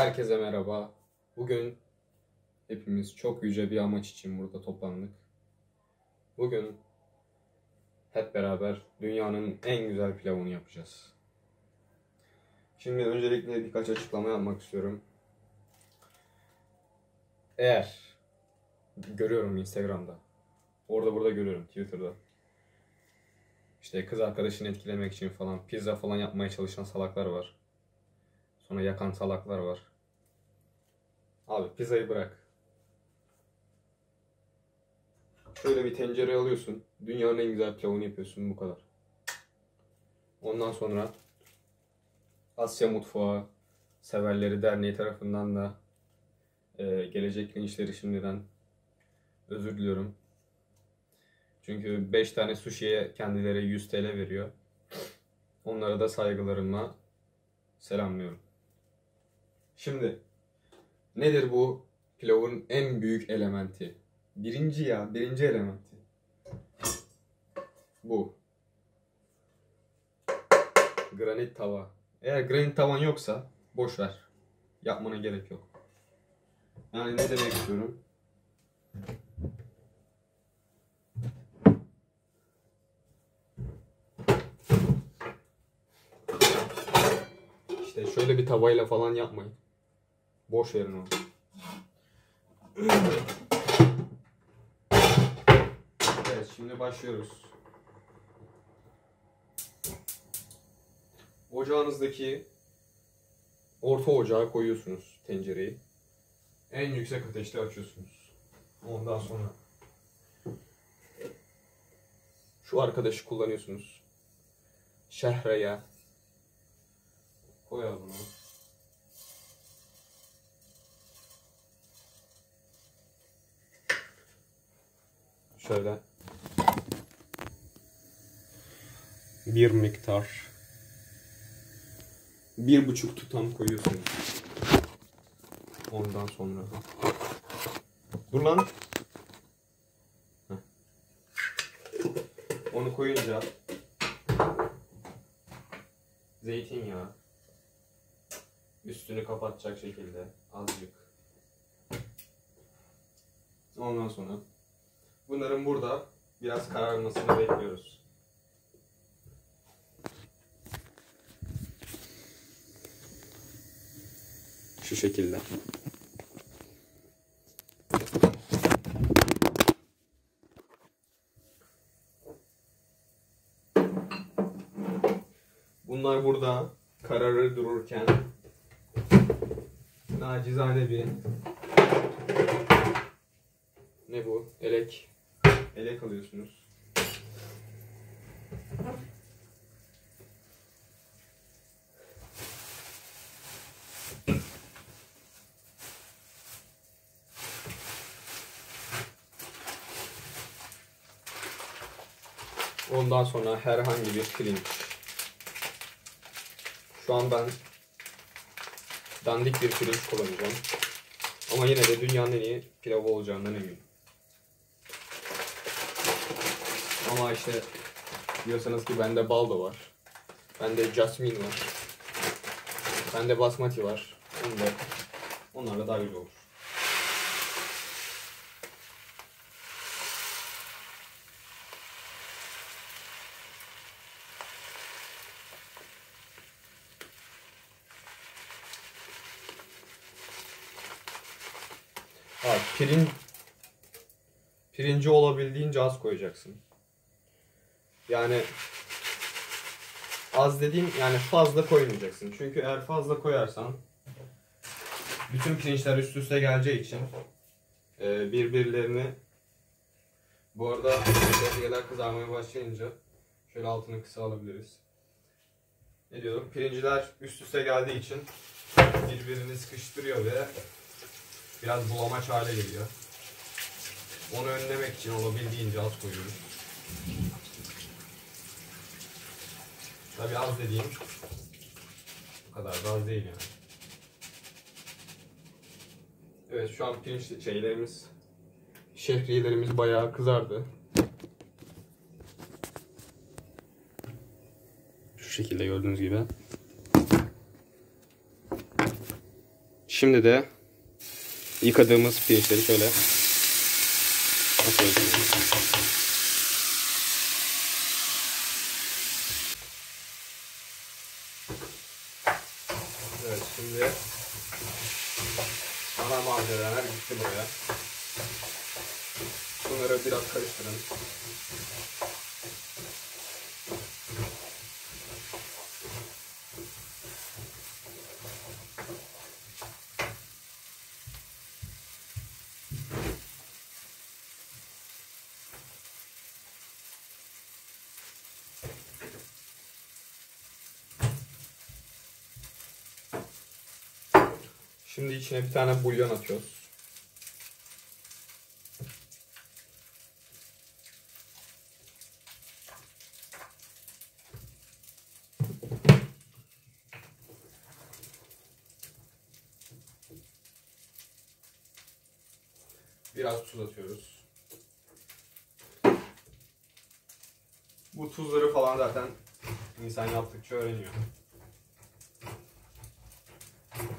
Herkese merhaba. Bugün hepimiz çok yüce bir amaç için burada toplandık. Bugün hep beraber dünyanın en güzel pilavını yapacağız. Şimdi öncelikle birkaç açıklama yapmak istiyorum. Eğer görüyorum Instagram'da, orada burada görüyorum Twitter'da. İşte kız arkadaşını etkilemek için falan pizza falan yapmaya çalışan salaklar var. Sonra yakan salaklar var. Abi pizzayı bırak. Şöyle bir tencere alıyorsun. Dünyanın en güzel pilavını yapıyorsun bu kadar. Ondan sonra Asya Mutfağı Severleri Derneği tarafından da e, gelecek linçleri şimdiden özür diliyorum. Çünkü 5 tane sushi'ye kendileri 100 TL veriyor. Onlara da saygılarımla selamlıyorum. Şimdi nedir bu pilavın en büyük elementi? Birinci ya, birinci elementi. Bu. Granit tava. Eğer granit tavan yoksa boş ver. Yapmana gerek yok. Yani ne demek istiyorum? İşte şöyle bir tavayla falan yapmayın. Boş verin onu. Evet şimdi başlıyoruz. Ocağınızdaki orta ocağa koyuyorsunuz tencereyi. En yüksek ateşte açıyorsunuz. Ondan sonra şu arkadaşı kullanıyorsunuz. Şehreye koyalım bunu. Şöyle bir miktar bir buçuk tutam koyuyorsunuz. Ondan sonra dur lan. Heh. Onu koyunca zeytinyağı üstünü kapatacak şekilde azıcık. Ondan sonra bunların burada biraz kararmasını bekliyoruz. Şu şekilde. Bunlar burada kararır dururken nacizane bir ne bu? Elek. Elek alıyorsunuz. Ondan sonra herhangi bir pirinç. Şu an ben dandik bir pirinç kullanacağım. Ama yine de dünyanın en iyi pilavı olacağından eminim. Ama işte diyorsanız ki bende baldo var. Bende jasmine var. Bende basmati var. Onlar, onlarla daha güzel olur. Abi pirin pirinci olabildiğince az koyacaksın. Yani az dediğim yani fazla koymayacaksın. Çünkü eğer fazla koyarsan bütün pirinçler üst üste geleceği için e, birbirlerini bu arada sebzeler kızarmaya başlayınca şöyle altını kısa alabiliriz. Ne diyordum? Pirinciler üst üste geldiği için birbirini sıkıştırıyor ve biraz bulamaç hale geliyor. Onu önlemek için olabildiğince az koyuyoruz. Tabi az dediğim bu kadar da az değil yani. Evet şu an pirinç şeylerimiz şehriyelerimiz bayağı kızardı. Şu şekilde gördüğünüz gibi. Şimdi de yıkadığımız pirinçleri şöyle atıyoruz. Bunları biraz karıştırın. Şimdi içine bir tane bulyon atıyoruz. Biraz tuz atıyoruz. Bu tuzları falan zaten insan yaptıkça öğreniyor.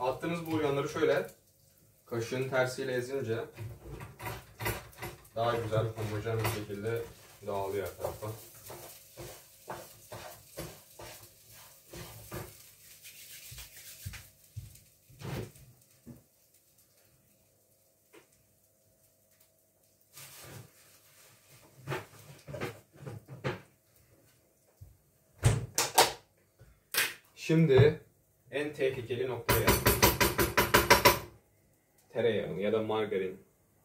Attığınız bulyanları şöyle kaşığın tersiyle ezince daha güzel homojen bir şekilde dağılıyor her tarafa. Şimdi en tehlikeli noktaya geldik. Tereyağı ya da margarin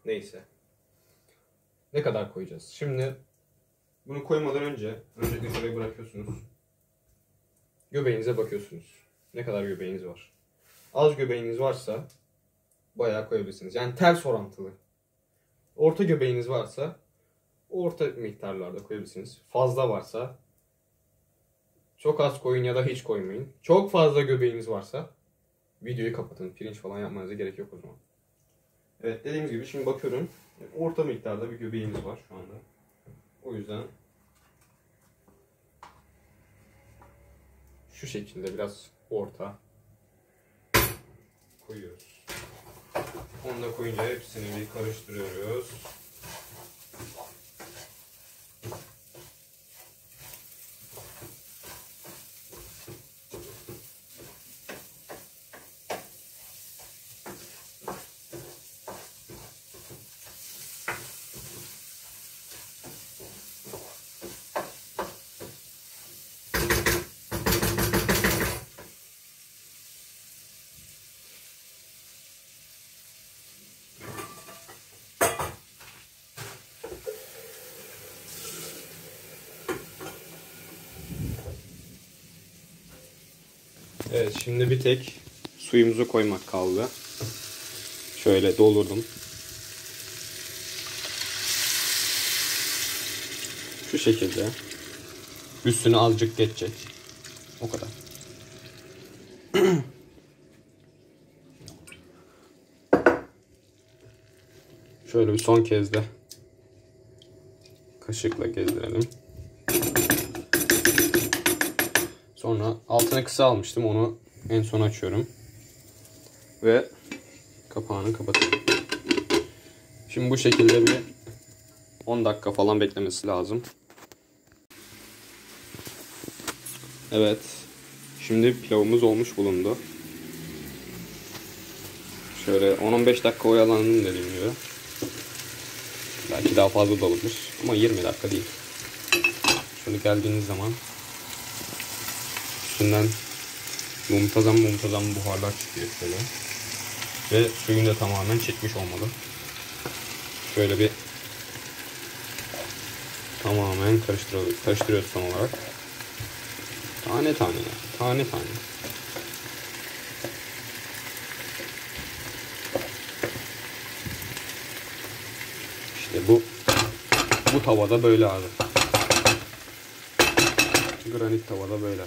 neyse. Ne kadar koyacağız? Şimdi bunu koymadan önce öncelikle şuraya bırakıyorsunuz. Göbeğinize bakıyorsunuz. Ne kadar göbeğiniz var? Az göbeğiniz varsa bayağı koyabilirsiniz. Yani ters orantılı. Orta göbeğiniz varsa orta miktarlarda koyabilirsiniz. Fazla varsa çok az koyun ya da hiç koymayın. Çok fazla göbeğiniz varsa videoyu kapatın. Pirinç falan yapmanıza gerek yok o zaman. Evet dediğimiz gibi şimdi bakıyorum. Orta miktarda bir göbeğimiz var şu anda. O yüzden şu şekilde biraz orta koyuyoruz. Onu da koyunca hepsini bir karıştırıyoruz. Evet şimdi bir tek suyumuzu koymak kaldı. Şöyle doldurdum. Şu şekilde. Üstüne azıcık geçecek. O kadar. Şöyle bir son kez de kaşıkla gezdirelim. Sonra altına kısa almıştım. Onu en son açıyorum. Ve kapağını kapatıyorum. Şimdi bu şekilde bir 10 dakika falan beklemesi lazım. Evet. Şimdi pilavımız olmuş bulundu. Şöyle 10-15 dakika oyalandım dediğim gibi. Belki daha fazla da olabilir. Ama 20 dakika değil. Şöyle geldiğiniz zaman üstünden muntazam muntazam buharlar çıkıyor şöyle. Ve suyunu da tamamen çekmiş olmalı. Şöyle bir tamamen karıştırıyoruz, karıştırıyoruz son olarak. Tane tane ya. Tane tane. İşte bu bu tavada böyle abi. Granit tavada böyle.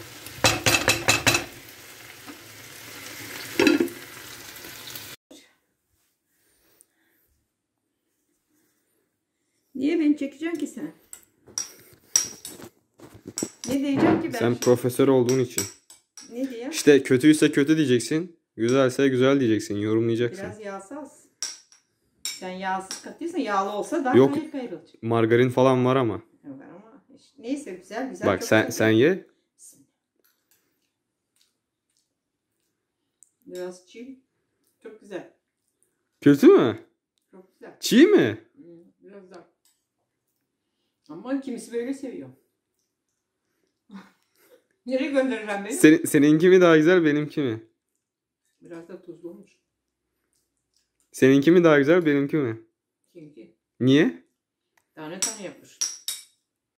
Niye beni çekeceksin ki sen? Ne diyeceğim ki ben? Sen profesör olduğun için. Ne diyeyim? İşte kötüyse kötü diyeceksin. Güzelse güzel diyeceksin. Yorumlayacaksın. Biraz yağsız. Sen yağsız katıyorsan yağlı olsa daha Yok. kayır kayır olacak. Margarin falan var ama. Evet ama işte neyse güzel güzel. Bak sen güzel. sen ye. Biraz çiğ. Çok güzel. Kötü mü? Çok güzel. Çiğ mi? Ama kimisi böyle seviyor. Nereye göndereceğim beni? Senin, seninki mi daha güzel benimki mi? Biraz da tuzlu olmuş. Seninki mi daha güzel benimki mi? Çünkü Niye? tane tane yapmış.